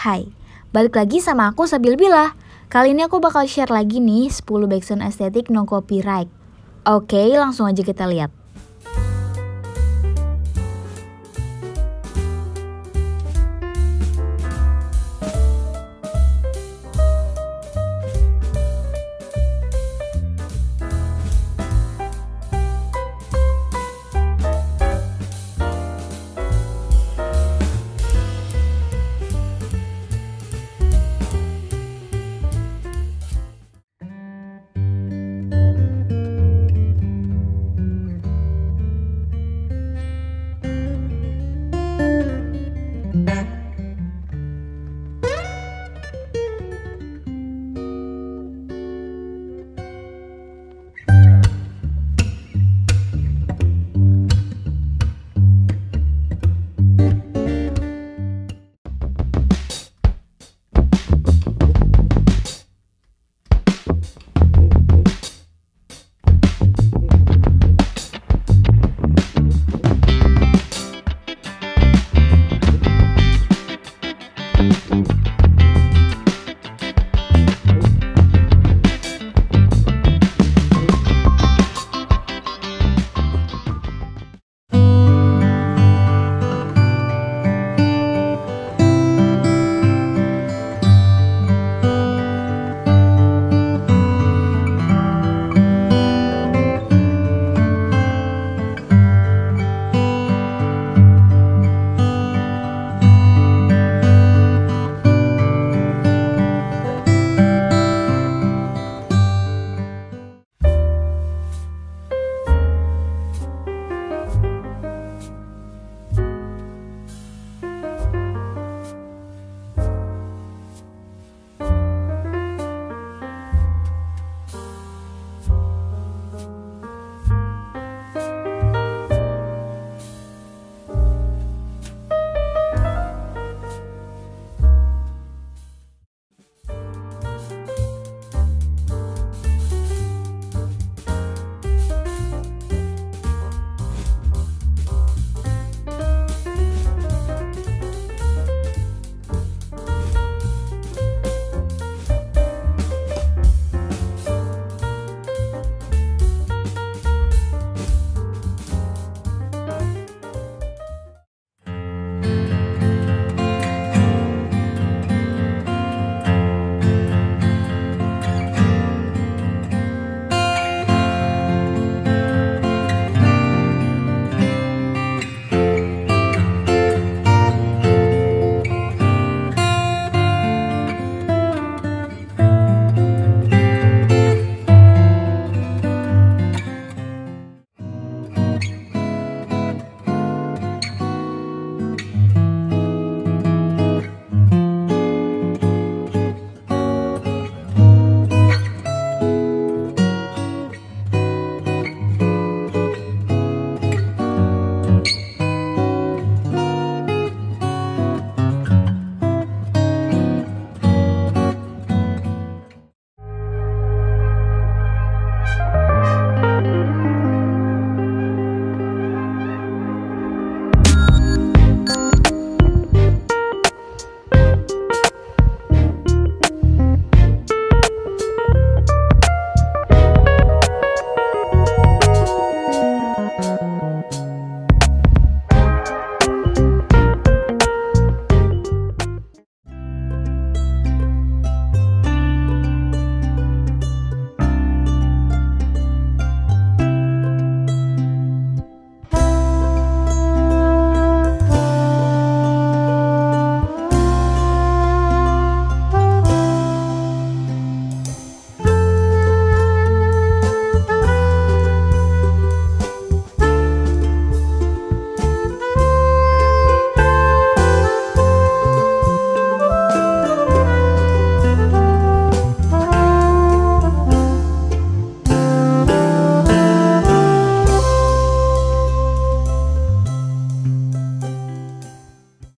Hai, balik lagi sama aku Sabil Bila. Kali ini aku bakal share lagi nih 10 backsound estetik no copyright. Oke, langsung aja kita lihat.